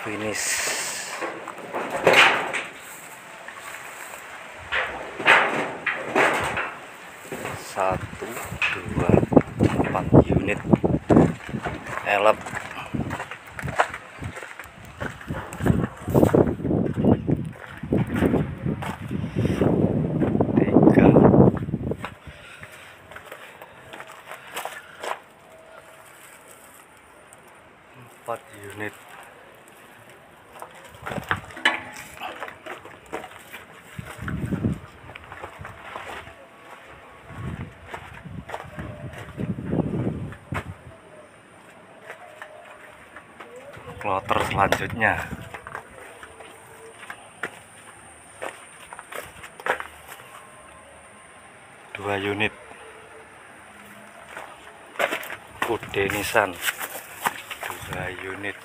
finish. Satu dua empat unit. Elep. Tiga. Empat unit kloter selanjutnya. Dua unit. Kude Nissan. Dua unit